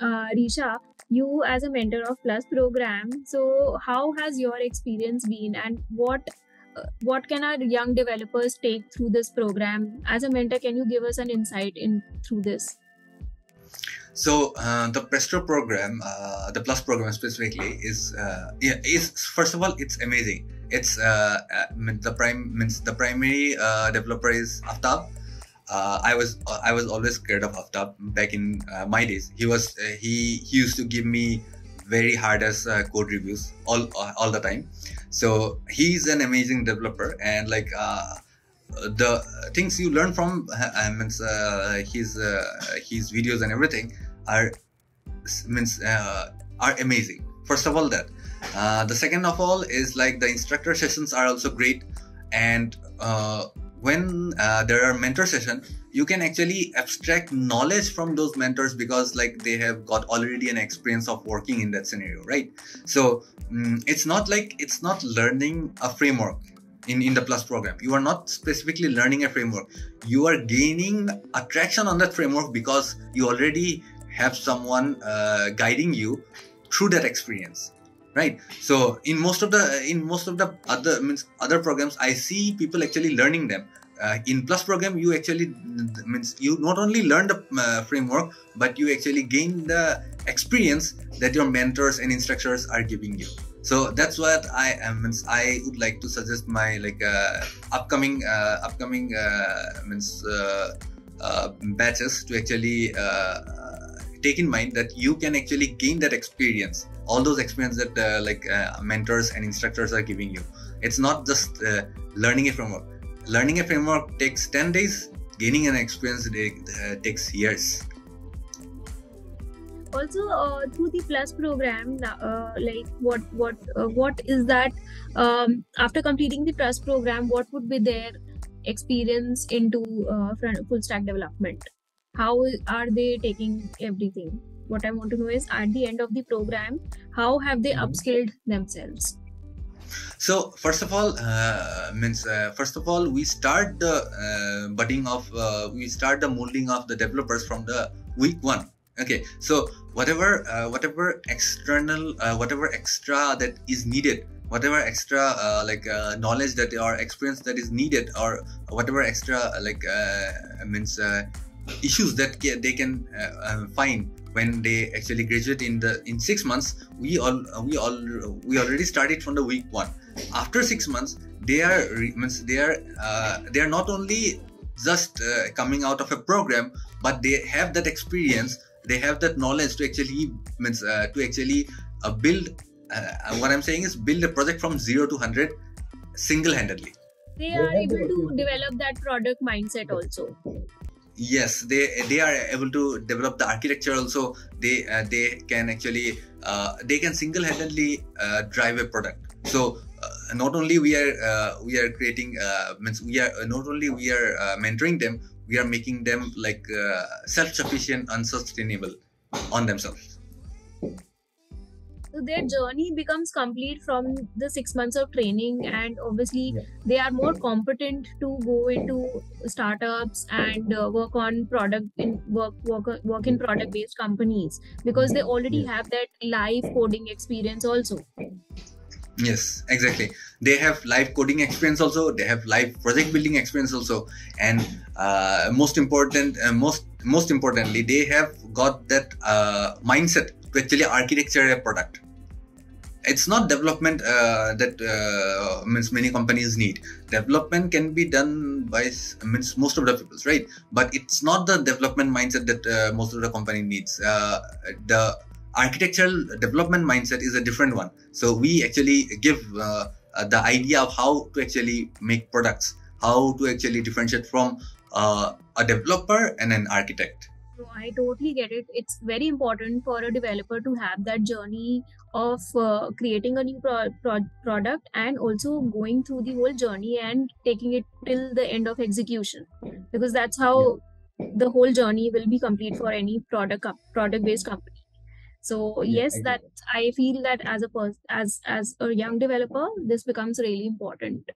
uh, Risha, you as a mentor of Plus program, so how has your experience been, and what uh, what can our young developers take through this program? As a mentor, can you give us an insight in through this? So uh, the Pesto program, uh, the Plus program specifically, is uh, yeah, is first of all it's amazing. It's uh, uh, the prime means the primary uh, developer is Aftab. I was I was always scared of Aftab back in my days. He was he he used to give me very hard as code reviews all all the time. So he's an amazing developer and like the things you learn from uh, means uh, his uh, his videos and everything are means uh, are amazing first of all that uh, the second of all is like the instructor sessions are also great and uh, when uh, there are mentor sessions you can actually abstract knowledge from those mentors because like they have got already an experience of working in that scenario right? So um, it's not like it's not learning a framework in, in the plus program. You are not specifically learning a framework. You are gaining attraction on that framework because you already have someone uh, guiding you through that experience right? So in most of the in most of the other means other programs i see people actually learning them. Uh, in plus program you actually means you not only learn the uh, framework but you actually gain the experience that your mentors and instructors are giving you. So that's what i am means i would like to suggest my like uh, upcoming uh, upcoming uh, means batches to actually take in mind that you can actually gain that experience all those experience that uh, like uh, mentors and instructors are giving you. It's not just uh, learning a framework. Learning a framework takes 10 days gaining an experience uh, takes years. Also uh, through the plus program uh, like what what what is that um, after completing the plus program what would be their experience into full stack development? How are they taking everything what i want to know is at the end of the program how have they mm-hmm. upskilled themselves so first of all uh, means uh, first of all we start the uh, budding of uh, we start the molding of the developers from the week one okay so whatever uh, whatever external uh, whatever extra that is needed whatever extra like knowledge that or experience that is needed or whatever extra like means issues that they can uh, uh, find when they actually graduate in the in six months we all we all we already started from the week one. After six months they are means they are uh, they are not only just uh, coming out of a program but they have that experience they have that knowledge to actually means uh, to actually uh, build what i'm saying is build a project from zero to 100 single-handedly. They are able to develop that product mindset also yes they they are able to develop the architecture also. They uh, they can actually uh, they can single-handedly uh, drive a product. So uh, not only we are uh, we are creating uh, means we are not only we are mentoring them we are making them like self-sufficient and sustainable on themselves so their journey becomes complete from the six months of training and obviously yeah. they are more competent to go into startups and uh, work on product in work work, work in product based companies because they already yeah. have that live coding experience also yes exactly they have live coding experience also they have live project building experience also and uh, most important uh, most most importantly they have got that uh, mindset to actually architecture a product it's not development uh, that uh, means many companies need. Development can be done by means most of the people right? But it's not the development mindset that uh, most of the company needs. Uh, the architectural development mindset is a different one. So we actually give uh, uh, the idea of how to actually make products how to actually differentiate from a developer and an architect so I totally get it. It's very important for a developer to have that journey of uh, creating a new pro- pro- product and also going through the whole journey and taking it till the end of execution. Because that's how the whole journey will be complete for any product product based company. So yeah, yes that i feel that as a person as as a young developer this becomes really important